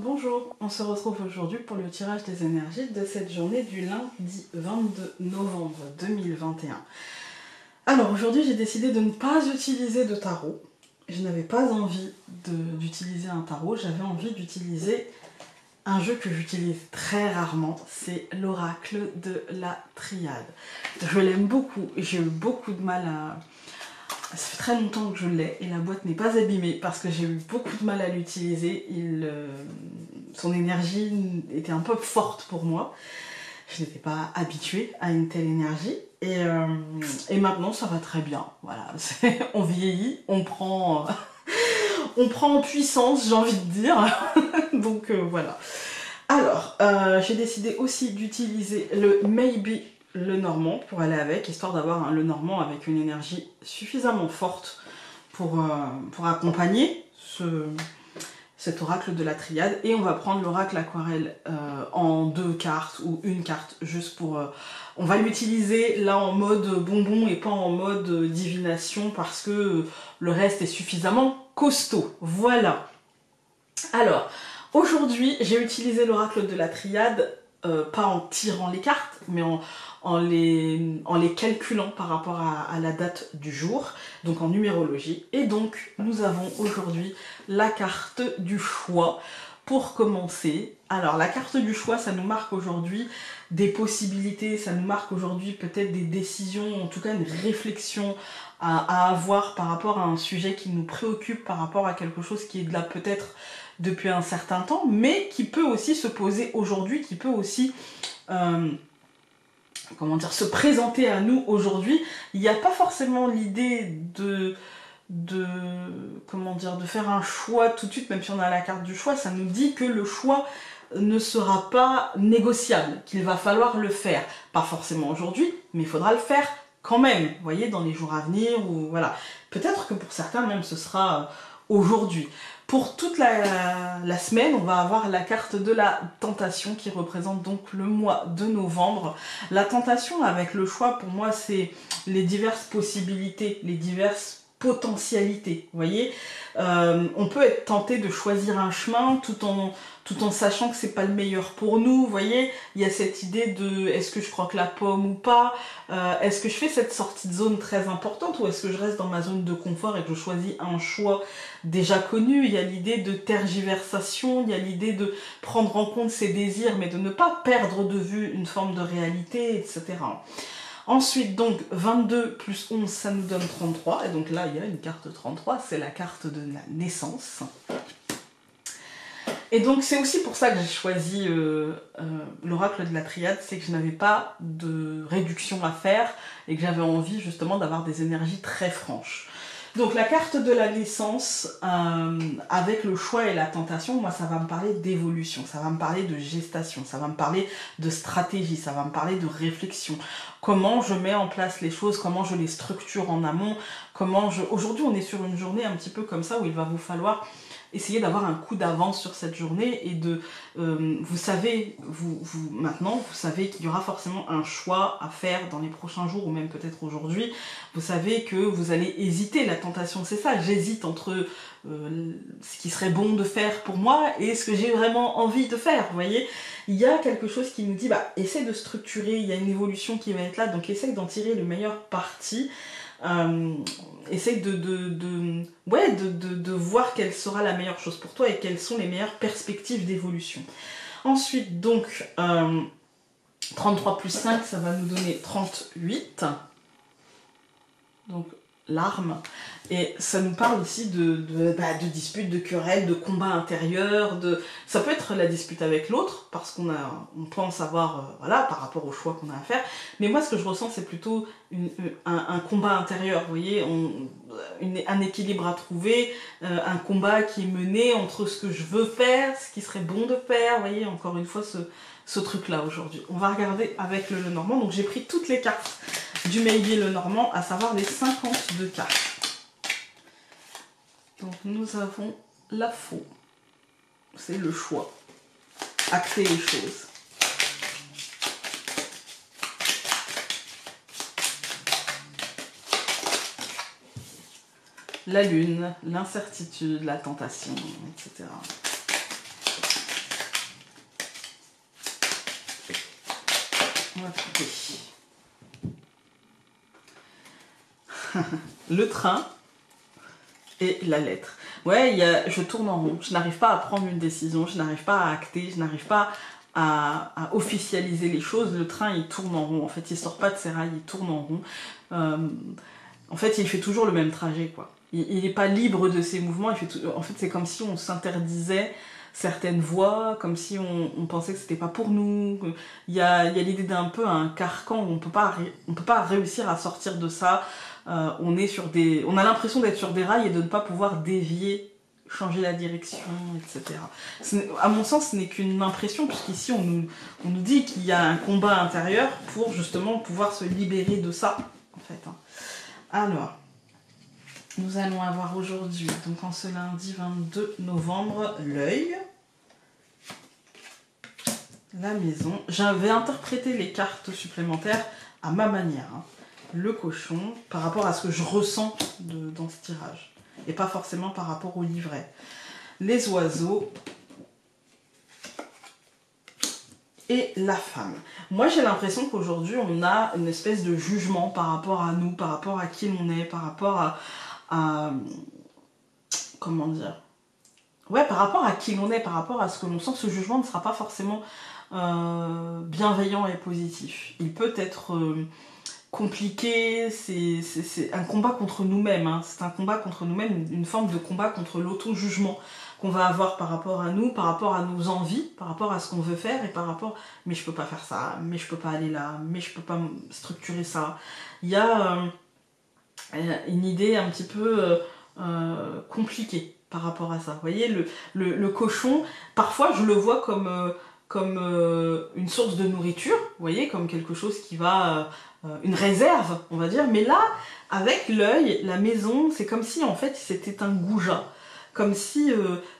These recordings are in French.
Bonjour, on se retrouve aujourd'hui pour le tirage des énergies de cette journée du lundi 22 novembre 2021. Alors aujourd'hui j'ai décidé de ne pas utiliser de tarot. Je n'avais pas envie d'utiliser un tarot, j'avais envie d'utiliser un jeu que j'utilise très rarement, c'est l'oracle de la triade. Je l'aime beaucoup, j'ai eu beaucoup de mal à... Ça fait très longtemps que je l'ai et la boîte n'est pas abîmée parce que j'ai eu beaucoup de mal à l'utiliser. Euh, son énergie était un peu forte pour moi. Je n'étais pas habituée à une telle énergie. Et, euh, et maintenant, ça va très bien. Voilà, on vieillit, on prend on prend en puissance, j'ai envie de dire. Donc euh, voilà. Alors, j'ai décidé aussi d'utiliser le Maybe le Normand pour aller avec, histoire d'avoir le Normand avec une énergie suffisamment forte pour, euh, accompagner ce, cet oracle de la triade. Et on va prendre l'oracle aquarelle en deux cartes ou une carte juste pour... on va l'utiliser là en mode bonbon et pas en mode divination parce que le reste est suffisamment costaud. Voilà. Alors, aujourd'hui, j'ai utilisé l'oracle de la triade, euh, pas en tirant les cartes, mais en, les, en les, calculant par rapport à, la date du jour, donc en numérologie. Et donc, nous avons aujourd'hui la carte du choix. Pour commencer, alors la carte du choix, ça nous marque aujourd'hui des possibilités, ça nous marque aujourd'hui peut-être des décisions, en tout cas une réflexion à, avoir par rapport à un sujet qui nous préoccupe, par rapport à quelque chose qui est là peut-être depuis un certain temps, mais qui peut aussi se poser aujourd'hui, qui peut aussi euh, comment dire, se présenter à nous aujourd'hui. Il n'y a pas forcément l'idée de de comment dire de faire un choix tout de suite même si on a la carte du choix ça nous dit que le choix ne sera pas négociable qu'il va falloir le faire pas forcément aujourd'hui mais il faudra le faire quand même, vous voyez, dans les jours à venir, ou voilà. Peut-être que pour certains même ce sera aujourd'hui. Pour toute la, semaine, on va avoir la carte de la tentation qui représente donc le mois de novembre. La tentation avec le choix, pour moi, c'est les diverses possibilités, les diverses potentialité. Vous voyez, euh, on peut être tenté de choisir un chemin tout en tout en sachant que c'est pas le meilleur pour nous. Vous voyez, il y a cette idée de est-ce que je croque la pomme ou pas? Euh, Est-ce que je fais cette sortie de zone très importante ou est-ce que je reste dans ma zone de confort et que je choisis un choix déjà connu? Il y a l'idée de tergiversation, il y a l'idée de prendre en compte ses désirs mais de ne pas perdre de vue une forme de réalité, etc. Ensuite, donc, 22 plus 11, ça nous donne 33. Et donc là, il y a une carte 33, c'est la carte de la naissance. Et donc c'est aussi pour ça que j'ai choisi euh, euh, l'oracle de la triade, c'est que je n'avais pas de réduction à faire et que j'avais envie justement d'avoir des énergies très franches. Donc la carte de la naissance, euh, avec le choix et la tentation, moi ça va me parler d'évolution, ça va me parler de gestation, ça va me parler de stratégie, ça va me parler de réflexion. Comment je mets en place les choses, comment je les structure en amont, comment je... Aujourd'hui on est sur une journée un petit peu comme ça où il va vous falloir essayer d'avoir un coup d'avance sur cette journée et de euh, vous savez maintenant vous savez qu'il y aura forcément un choix à faire dans les prochains jours ou même peut-être aujourd'hui. Vous savez que vous allez hésiter la tentation c'est ça. J'hésite entre euh, ce qui serait bon de faire pour moi et ce que j'ai vraiment envie de faire vous voyez. Il y a quelque chose qui nous dit bah essaie de structurer il y a une évolution qui va être là donc essaie d'en tirer le meilleur parti euh, essaye de, de, voir quelle sera la meilleure chose pour toi et quelles sont les meilleures perspectives d'évolution. Ensuite, donc, 33 euh, plus 5, ça va nous donner 38. Donc, l'arme. Et ça nous parle aussi de, de, bah, de disputes, de querelles, de combats intérieurs, de... Ça peut être la dispute avec l'autre, parce qu'on a, on pense avoir, euh, voilà, par rapport au choix qu'on a à faire. Mais moi, ce que je ressens, c'est plutôt un, combat intérieur, vous voyez, on, un équilibre à trouver, euh, un combat qui est mené entre ce que je veux faire, ce qui serait bon de faire, vous voyez, encore une fois, ce, ce truc-là aujourd'hui. On va regarder avec le, le normand. Donc j'ai pris toutes les cartes du Maybe le Normand, à savoir les 52 cartes. Nous avons la faux. C'est le choix. Acter les choses. La lune, l'incertitude, la tentation, etc. On va couper. le train, et la lettre. Ouais, je tourne en rond. Je n'arrive pas à prendre une décision, je n'arrive pas à acter, je n'arrive pas à, officialiser les choses. Le train, il tourne en rond. En fait, il sort pas de ses rails, il tourne en rond. Euh, en fait, il fait toujours le même trajet, quoi. Il n'est pas libre de ses mouvements. En fait, c'est comme si on s'interdisait certaines voies, comme si on, pensait que c'était pas pour nous. Il y a, l'idée d'un peu un carcan où on peut pas, on peut pas réussir à sortir de ça. Euh, on est sur des, on a l'impression d'être sur des rails et de ne pas pouvoir dévier, changer la direction, etc. À mon sens, ce n'est qu'une impression puisqu'ici on nous, dit qu'il y a un combat intérieur pour justement pouvoir se libérer de ça, en fait. Hein. Alors. Nous allons avoir aujourd'hui, donc en ce lundi 22 novembre, l'œil, la maison. J'avais interprété les cartes supplémentaires à ma manière. Hein. Le cochon, par rapport à ce que je ressens dans ce tirage. Et pas forcément par rapport au livret. Les oiseaux. Et la femme. Moi j'ai l'impression qu'aujourd'hui on a une espèce de jugement par rapport à nous, par rapport à qui l'on est, par rapport à, comment dire? Ouais par rapport à qui l'on est par rapport à ce que l'on sent ce jugement ne sera pas forcément euh, bienveillant et positif il peut être euh, compliqué c'est un combat contre nous-mêmes hein. c'est un combat contre nous-mêmes une forme de combat contre l'auto-jugement qu'on va avoir par rapport à nous, par rapport à nos envies, par rapport à ce qu'on veut faire et par rapport mais je peux pas faire ça, mais je peux pas aller là, mais je peux pas structurer ça. Il y a euh, euh, une idée un petit peu euh, compliquée par rapport à ça. Vous voyez, le, cochon, parfois je le vois comme, comme une source de nourriture, vous voyez, comme quelque chose qui va, une réserve, on va dire. Mais là, avec l'œil, la maison, c'est comme si en fait c'était un goujat. Comme si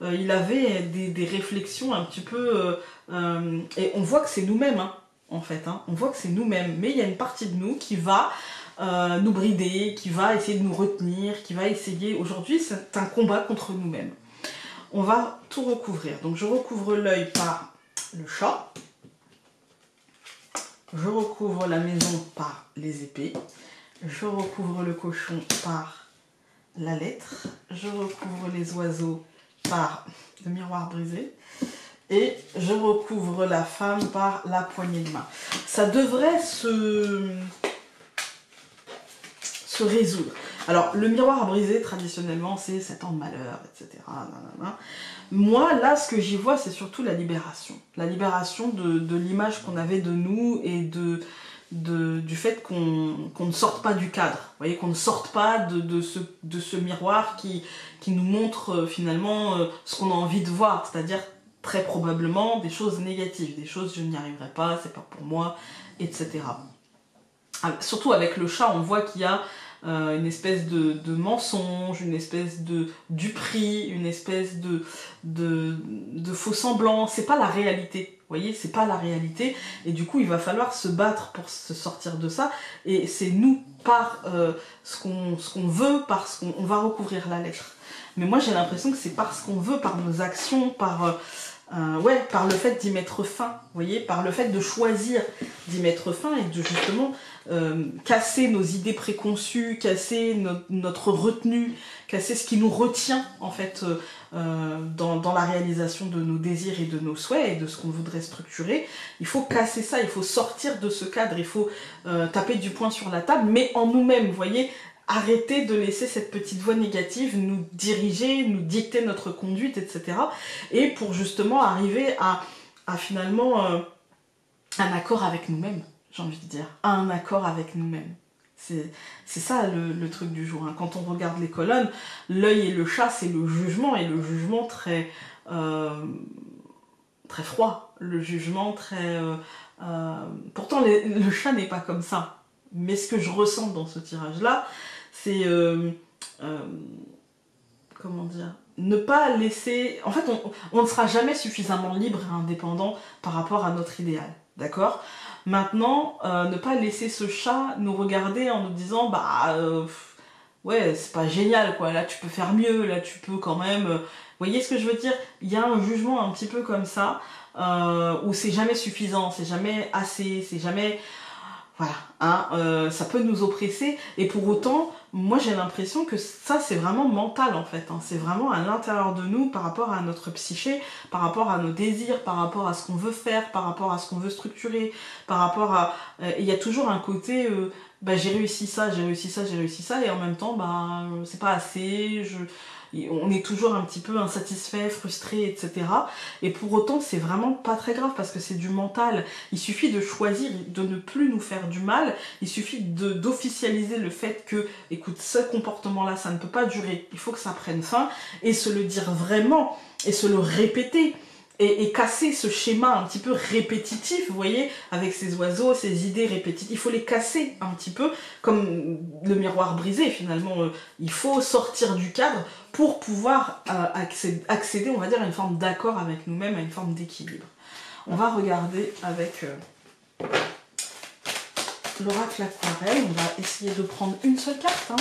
il avait des, réflexions un petit peu. et on voit que c'est nous-mêmes, hein, en fait. Hein. On voit que c'est nous-mêmes. Mais il y a une partie de nous qui va euh, nous brider, qui va essayer de nous retenir, qui va essayer... Aujourd'hui, c'est un combat contre nous-mêmes. On va tout recouvrir. Donc je recouvre l'œil par le chat. Je recouvre la maison par les épées. Je recouvre le cochon par la lettre. Je recouvre les oiseaux par le miroir brisé. Et je recouvre la femme par la poignée de main. Ça devrait se se résoudre. Alors, le miroir à briser, traditionnellement, c'est 7 ans de malheur, etc. Moi, là, ce que j'y vois, c'est surtout la libération. La libération de, l'image qu'on avait de nous et de, du fait qu'on ne sorte pas du cadre. Vous voyez, qu'on ne sorte pas de, ce, miroir qui, qui nous montre euh, finalement euh, ce qu'on a envie de voir, c'est-à-dire très probablement des choses négatives, des choses je n'y arriverai pas, c'est pas pour moi, etc. Ah, surtout avec le chat, on voit qu'il y a euh, une espèce de, mensonge, une espèce de duperie, une espèce de, de, faux semblant. C'est pas la réalité. Vous voyez, c'est pas la réalité. Et du coup, il va falloir se battre pour se sortir de ça. Et c'est nous, par euh, ce qu'on veut, parce qu'on va recouvrir la lettre. Mais moi, j'ai l'impression que c'est parce qu'on veut, par nos actions, par... Euh, ouais, par le fait d'y mettre fin, voyez, par le fait de choisir d'y mettre fin et de justement euh, casser nos idées préconçues, casser notre retenue, casser ce qui nous retient en fait euh, dans, la réalisation de nos désirs et de nos souhaits et de ce qu'on voudrait structurer. Il faut casser ça, il faut sortir de ce cadre, il faut taper du poing sur la table, mais en nous-mêmes, vous voyez, arrêter de laisser cette petite voix négative nous diriger, nous dicter notre conduite, etc. Et pour justement arriver à, finalement euh, un accord avec nous-mêmes, j'ai envie de dire, un accord avec nous-mêmes. C'est ça le, truc du jour. Hein. Quand on regarde les colonnes, l'œil et le chat, c'est le jugement, et le jugement très, euh, très froid. Le jugement très... Euh, pourtant, le chat n'est pas comme ça. Mais ce que je ressens dans ce tirage-là, c'est euh, euh, comment dire ne pas laisser en fait on, ne sera jamais suffisamment libre et indépendant par rapport à notre idéal d'accord? Maintenant euh, ne pas laisser ce chat nous regarder en nous disant bah ouais, c'est pas génial, quoi. Là, tu peux faire mieux, là, tu peux quand même. Vous voyez ce que je veux dire? Il y a un jugement un petit peu comme ça, où c'est jamais suffisant, c'est jamais assez, c'est jamais. Voilà, hein, ça peut nous oppresser, et pour autant, moi j'ai l'impression que ça c'est vraiment mental en fait, hein. c'est vraiment à l'intérieur de nous par rapport à notre psyché, par rapport à nos désirs, par rapport à ce qu'on veut faire, par rapport à ce qu'on veut structurer, par rapport à... Il y a toujours un côté, bah, j'ai réussi ça, j'ai réussi ça, j'ai réussi ça, et en même temps, bah, c'est pas assez, on est toujours un petit peu insatisfait, frustré, etc. Et pour autant, c'est vraiment pas très grave parce que c'est du mental. Il suffit de choisir de ne plus nous faire du mal. Il suffit d'officialiser le fait que, écoute, ce comportement-là, ça ne peut pas durer. Il faut que ça prenne fin et se le dire vraiment et se le répéter et, casser ce schéma un petit peu répétitif, vous voyez, avec ces oiseaux, ces idées répétitives. Il faut les casser un petit peu, comme le miroir brisé finalement. Euh, il faut sortir du cadre pour pouvoir euh, accéder, on va dire, à une forme d'accord avec nous-mêmes, à une forme d'équilibre. On va regarder avec euh, l'oracle aquarelle. On va essayer de prendre une seule carte. Hein.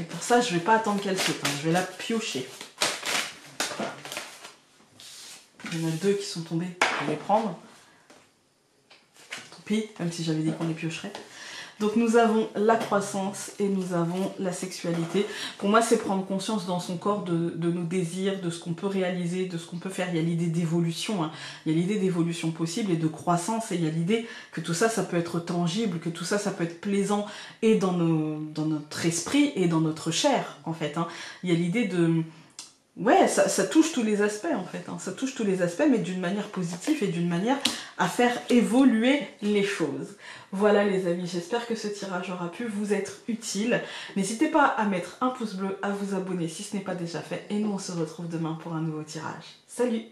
Et pour ça, je ne vais pas attendre qu'elle saute, hein. je vais la piocher. Il y en a deux qui sont tombés, je vais les prendre. Tant pis, même si j'avais dit qu'on les piocherait. Donc nous avons la croissance et nous avons la sexualité. Pour moi, c'est prendre conscience dans son corps de, nos désirs, de ce qu'on peut réaliser, de ce qu'on peut faire. Il y a l'idée d'évolution, hein. il y a l'idée d'évolution possible et de croissance et il y a l'idée que tout ça, ça peut être tangible, que tout ça, ça peut être plaisant et dans, notre esprit et dans notre chair, en fait. Hein. Il y a l'idée de Ouais, ça, touche tous les aspects en fait, hein. ça touche tous les aspects, mais d'une manière positive et d'une manière à faire évoluer les choses. Voilà les amis, j'espère que ce tirage aura pu vous être utile. N'hésitez pas à mettre un pouce bleu, à vous abonner si ce n'est pas déjà fait, et nous on se retrouve demain pour un nouveau tirage. Salut